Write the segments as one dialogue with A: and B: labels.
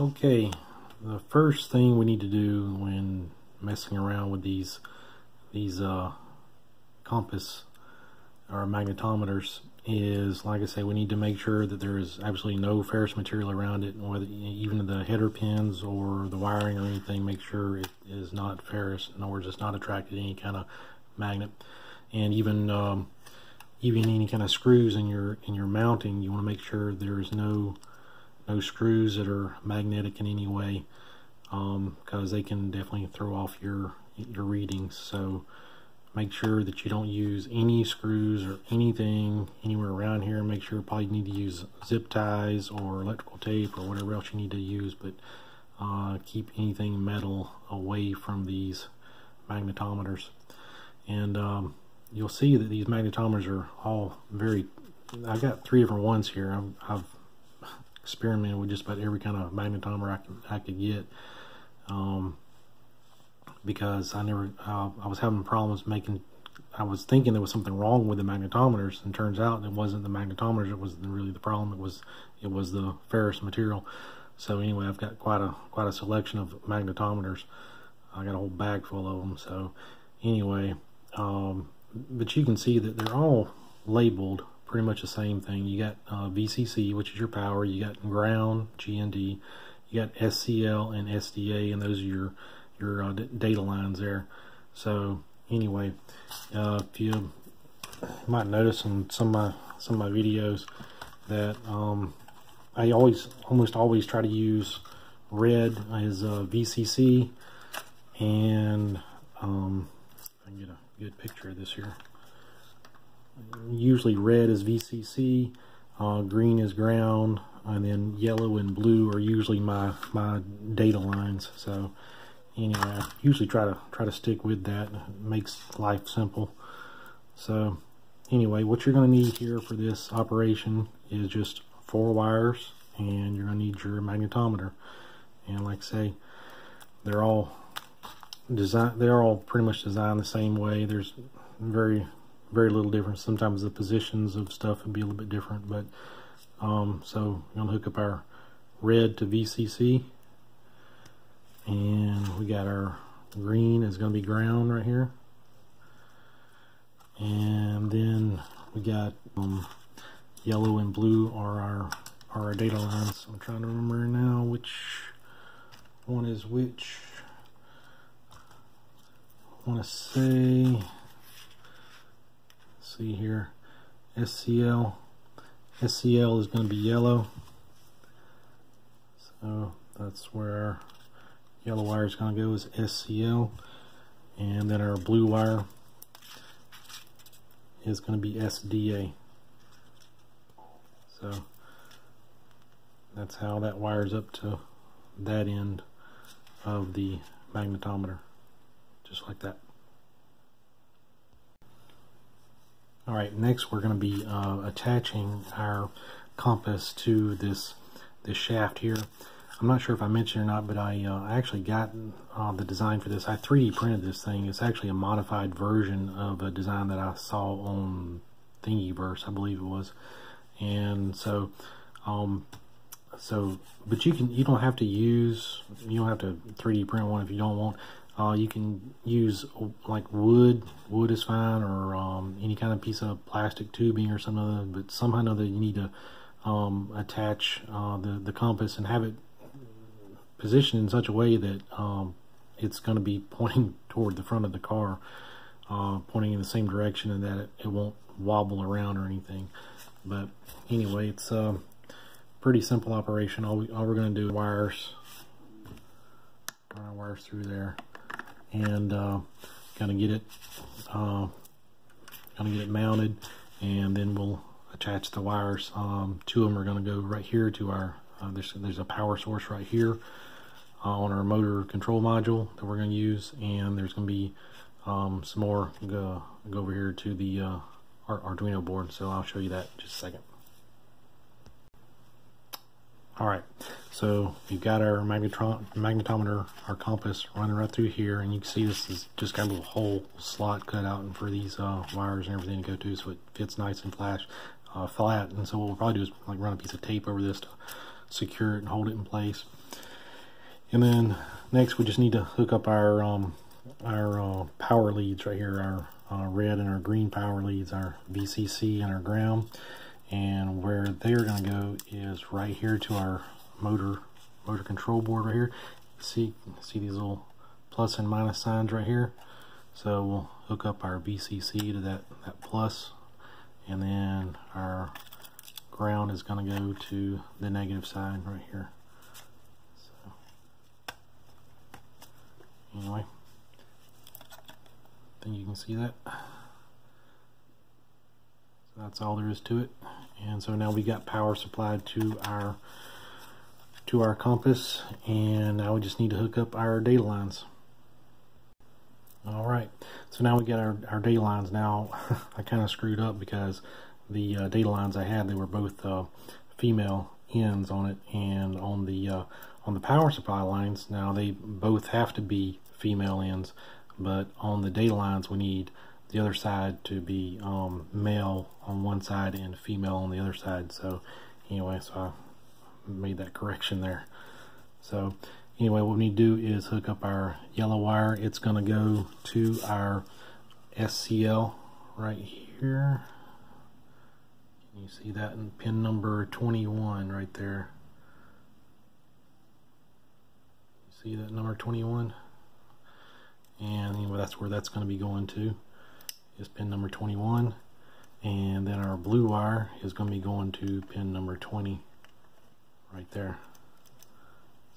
A: Okay, the first thing we need to do when messing around with these these uh, compass or magnetometers is, like I say, we need to make sure that there is absolutely no ferrous material around it, whether even the header pins or the wiring or anything, make sure it is not ferrous, in other words, it's not attracted to any kind of magnet. And even um, even any kind of screws in your in your mounting, you want to make sure there is no no screws that are magnetic in any way, because um, they can definitely throw off your your readings. So make sure that you don't use any screws or anything anywhere around here. Make sure you probably need to use zip ties or electrical tape or whatever else you need to use, but uh, keep anything metal away from these magnetometers. And um, you'll see that these magnetometers are all very, I've got three different ones here. I've, I've experimented with just about every kind of magnetometer I could, I could get. Um, because I never, uh, I was having problems making, I was thinking there was something wrong with the magnetometers, and turns out it wasn't the magnetometers it was really the problem. It was, it was the ferrous material. So anyway, I've got quite a quite a selection of magnetometers. I got a whole bag full of them. So anyway, um, but you can see that they're all labeled pretty much the same thing. You got uh, VCC, which is your power. You got ground, GND. You got SCL and SDA, and those are your your uh, data lines there. So anyway, uh, if you, you might notice in some of my some of my videos that um, I always almost always try to use red as a VCC and um, I can get a good picture of this here. Usually red is VCC, uh, green is ground, and then yellow and blue are usually my my data lines. So anyway, I usually try to try to stick with that. It makes life simple. So anyway, what you're going to need here for this operation is just four wires, and you're going to need your magnetometer. And like I say, they're all design. They're all pretty much designed the same way. There's very very little difference. Sometimes the positions of stuff would be a little bit different, but um, so I'm gonna hook up our red to VCC and we got our green is to be ground right here. And then we got um, yellow and blue are our are our data lines. I'm trying to remember now which one is which. I want to say see here. SCL SCL is going to be yellow. So that's where yellow wire is going to go is SCL and then our blue wire is going to be SDA so that's how that wires up to that end of the magnetometer just like that alright next we're going to be uh, attaching our compass to this this shaft here I'm not sure if I mentioned or not, but I uh, actually got uh, the design for this. I 3D printed this thing. It's actually a modified version of a design that I saw on Thingiverse, I believe it was. And so, um, so, but you can, you don't have to use, you don't have to 3D print one if you don't want. Uh, you can use like wood, wood is fine, or um, any kind of piece of plastic tubing or something, but somehow or other you need to um, attach uh, the, the compass and have it positioned in such a way that um, it's going to be pointing toward the front of the car, uh, pointing in the same direction and that it, it, won't wobble around or anything. But anyway, it's a um, pretty simple operation. All, we, all we're going to do is wires, wires through there, and uh, going to get it, uh, going to get it mounted, and then we'll attach the wires. Um, two of them are going to go right here to our, uh, there's, there's a power source right here uh, on our motor control module that we're going to use and there's going to be um, some more go, go over here to the uh, Arduino board so I'll show you that in just a second. Alright, so we've got our magnetometer, our compass running right through here and you can see this is just got a little hole slot cut out for these uh, wires and everything to go to so it fits nice and flash, uh, flat and so what we'll probably do is like run a piece of tape over this to secure it and hold it in place. And then next we just need to hook up our um, our uh, power leads right here, our uh, red and our green power leads, our VCC and our ground. And where they're going to go is right here to our motor motor control board right here. See see these little plus and minus signs right here. So we'll hook up our VCC to that, that plus, and then our ground is going to go to the negative side right here. So anyway, I think you can see that. So that's all there is to it. And so now we got power supplied to our to our compass and now we just need to hook up our data lines. All right, so now we got our, our data lines. Now, I kind of screwed up because the uh, data lines I had, they were both uh, female ends on it, and on the uh, on the power supply lines, now they both have to be female ends, but on the data lines, we need the other side to be um, male on one side and female on the other side. So, anyway, so I made that correction there. So, anyway what we need to do is hook up our yellow wire. It's going to go to our SCL right here. Can you see that in pin number 21 right there? You see that number 21 and anyway that's where that's going to be going to is pin number 21 and then our blue wire is going to be going to pin number 20 right there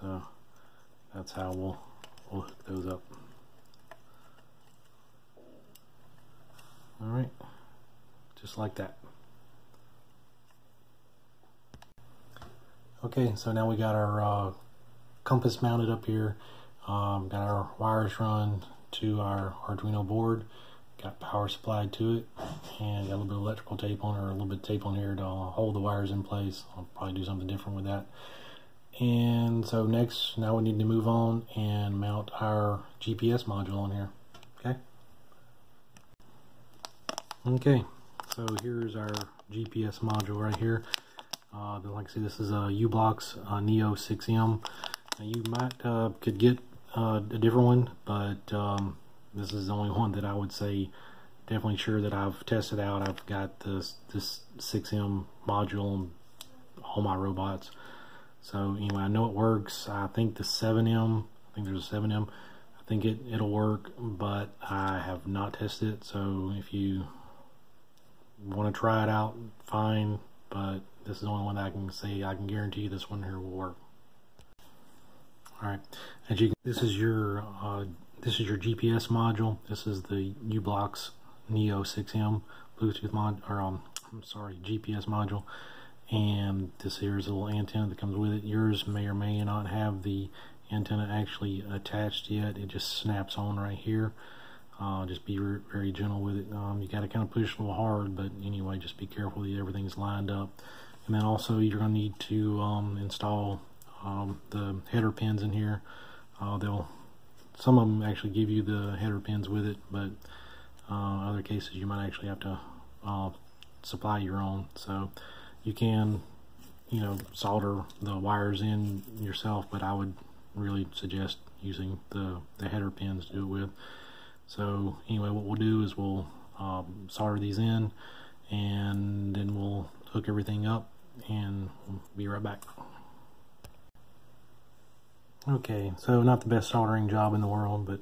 A: so that's how we'll, we'll hook those up. Alright, just like that. Okay, so now we got our uh, compass mounted up here. Um, got our wires run to our Arduino board. Got power supplied to it. And got a little bit of electrical tape on it or a little bit of tape on here to hold the wires in place. I'll probably do something different with that. And so next, now we need to move on and mount our GPS module on here. Okay. Okay, so here's our GPS module right here. Uh, like I said, this is a U-Blox uh, Neo 6M. Now you might uh, could get uh, a different one, but um, this is the only one that I would say definitely sure that I've tested out. I've got this this 6M module on all my robots. So anyway, I know it works. I think the 7M, I think there's a 7M, I think it, it'll work, but I have not tested it. So if you want to try it out, fine, but this is the only one I can say I can guarantee this one here will work. All right, as you this is your uh, this is your GPS module. This is the U-Blox Neo 6M Bluetooth mod or um I'm sorry GPS module and this here's a little antenna that comes with it. Yours may or may not have the antenna actually attached yet. It just snaps on right here. Uh, just be very gentle with it. Um, you got to kind of push a little hard, but anyway, just be careful that everything's lined up. And then also you're going to need to um, install um, the header pins in here. Uh, they'll some of them actually give you the header pins with it, but uh, other cases you might actually have to uh, supply your own. So you can you know solder the wires in yourself but I would really suggest using the the header pins to do it with so anyway what we'll do is we'll um, solder these in and then we'll hook everything up and we'll be right back okay so not the best soldering job in the world but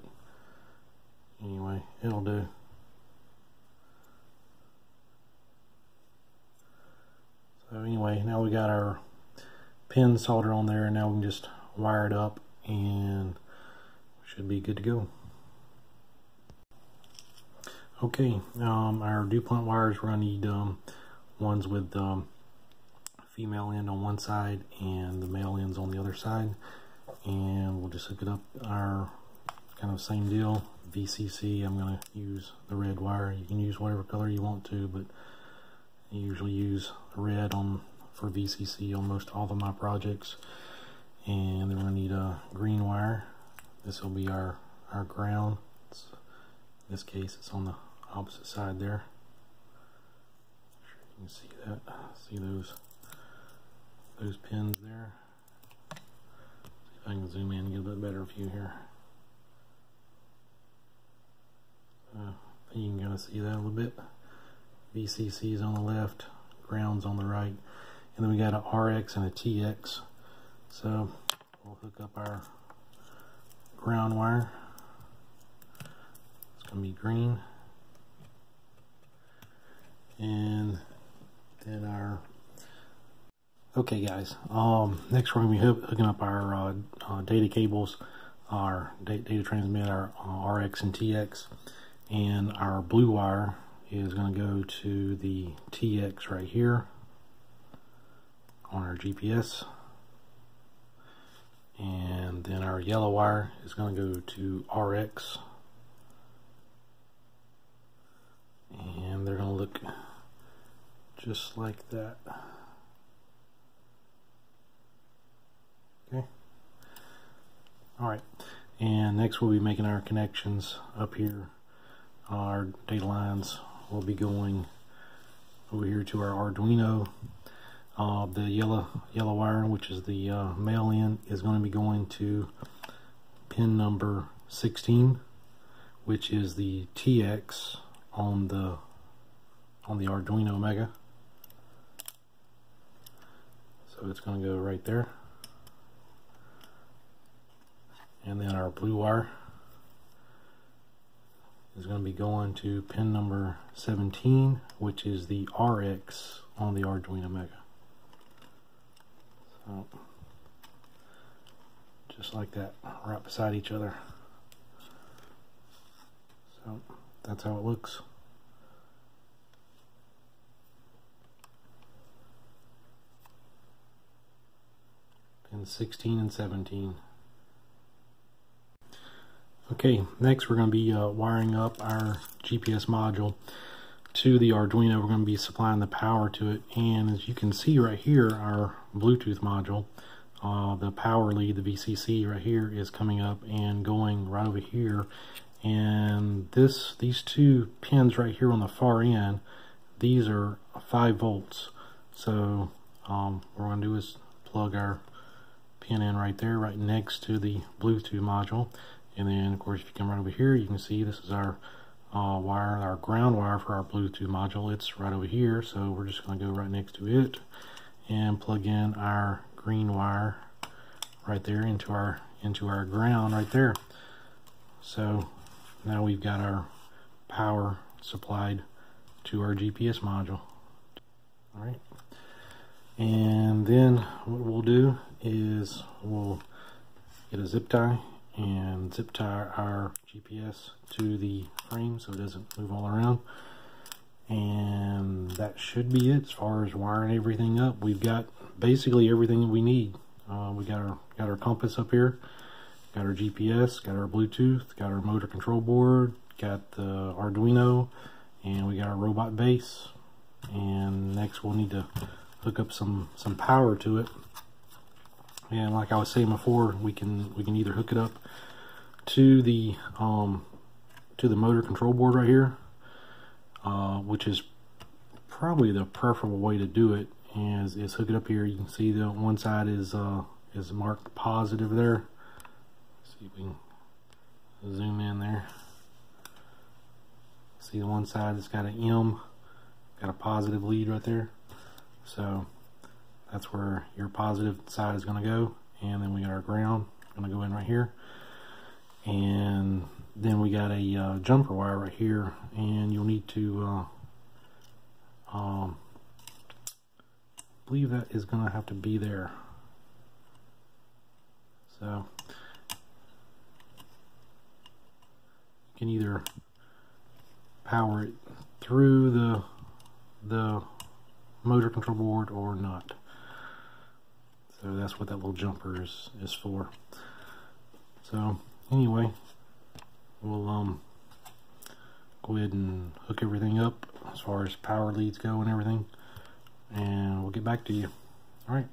A: anyway it'll do So anyway, now we got our pin solder on there and now we can just wire it up and should be good to go. Okay, um, our DuPont wires, to need um, ones with um, female end on one side and the male ends on the other side. And we'll just hook it up our kind of same deal, VCC. I'm going to use the red wire. You can use whatever color you want to, but I usually use red on for VCC on most all of my projects. And then we're to need a green wire. This will be our, our ground. It's, in this case, it's on the opposite side there. You can see that. See those those pins there. I can zoom in and get a bit better view here. Uh, you can kind of see that a little bit. VCC is on the left, ground's on the right, and then we got an RX and a TX. So we'll hook up our ground wire. It's gonna be green. And then our okay guys. Um next we're going to be hooking up our uh, uh, data cables our data transmit our uh, rx and tx and our blue wire is going to go to the tx right here on our gps and then our yellow wire is going to go to rx and they're going to look just like that. Okay. All right. And next we'll be making our connections up here. Our data lines will be going over here to our Arduino. Uh, the yellow yellow wire, which is the uh, male in, is going to be going to pin number 16, which is the TX on the on the Arduino Mega. So it's going to go right there. And then our blue wire is going to be going to pin number 17, which is the RX on the Arduino Mega. So, just like that, right beside each other. So, that's how it looks. and 16 and 17. Okay, next we're going to be uh, wiring up our GPS module to the Arduino. We're going to be supplying the power to it, and as you can see right here, our Bluetooth module, uh, the power lead, the VCC right here, is coming up and going right over here. And this, these two pins right here on the far end, these are 5 volts. So um, what we're going to do is plug our pin in right there, right next to the Bluetooth module. And then, of course, if you come right over here, you can see this is our uh, wire, our ground wire for our Bluetooth module. It's right over here, so we're just going to go right next to it and plug in our green wire right there into our into our ground right there. So now we've got our power supplied to our GPS module. All right. And then what we'll do is we'll get a zip tie and zip tie our GPS to the frame so it doesn't move all around. And that should be it as far as wiring everything up. We've got basically everything we need. Uh, we got our got our compass up here, got our GPS, got our Bluetooth, got our motor control board, got the Arduino, and we got our robot base. And next we'll need to hook up some some power to it and like I was saying before we can we can either hook it up to the um, to the motor control board right here uh, which is probably the preferable way to do it is, is hook it up here. You can see the one side is uh, is marked positive there. Let's see if we can zoom in there. See the one side it's got an M got a positive lead right there. So that's where your positive side is going to go. And then we got our ground going to go in right here. And then we got a uh, jumper wire right here. And you'll need to, uh, um, believe that is going to have to be there. So you can either power it through the the motor control board or not. So that's what that little jumper is, is for. So anyway, we'll um go ahead and hook everything up as far as power leads go and everything. And we'll get back to you. All right.